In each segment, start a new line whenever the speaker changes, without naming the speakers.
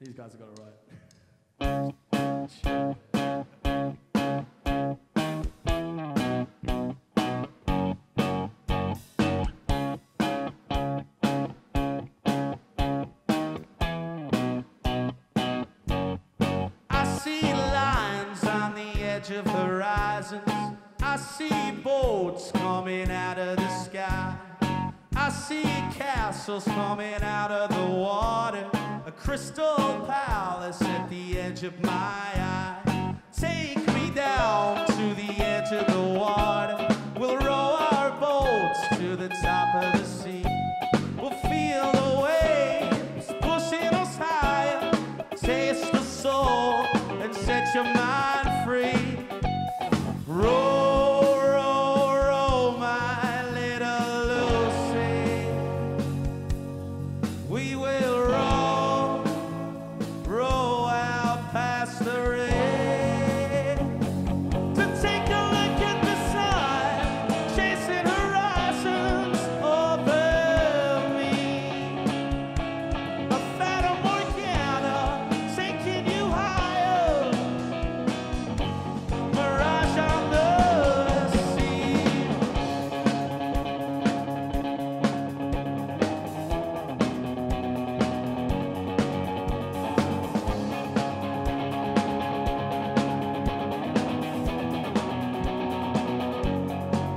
These guys have got it right.
I see lines on the edge of horizons. I see boats coming out of the sky. I see castles coming out of the water. A crystal palace at the edge of my eye. Take me down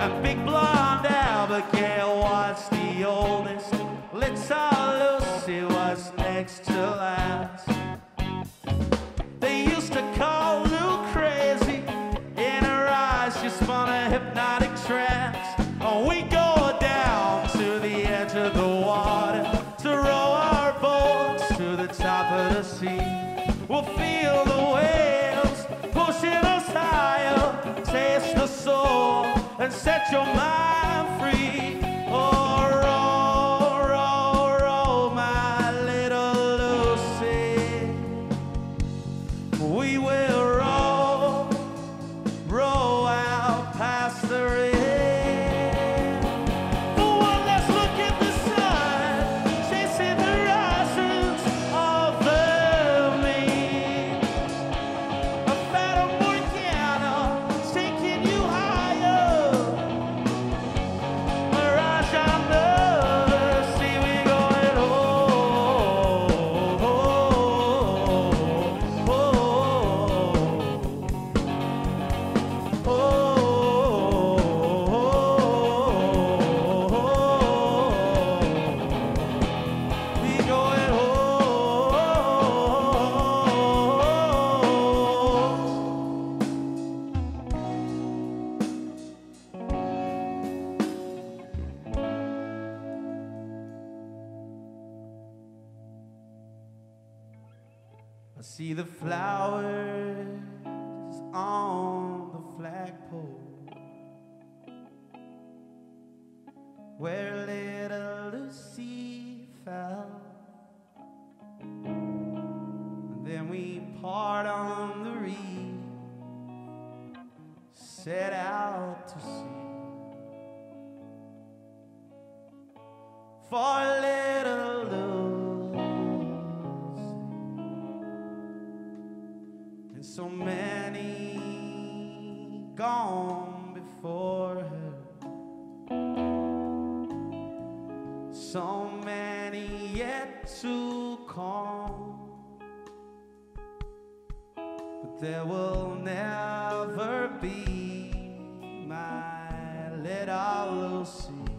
A big blonde Abigail was the oldest. Little Lucy was next to last. They used to call Lou crazy. In her eyes, she spun a hypnotic trance. Oh, we go down to the edge of the water to row our boats to the top of the sea. We'll feel the waves and set your mind free. I see the flowers on the flagpole where little Lucy fell. And then we part on the reef, set out to sea for gone before her. So many yet to come, but there will never be my little Lucy.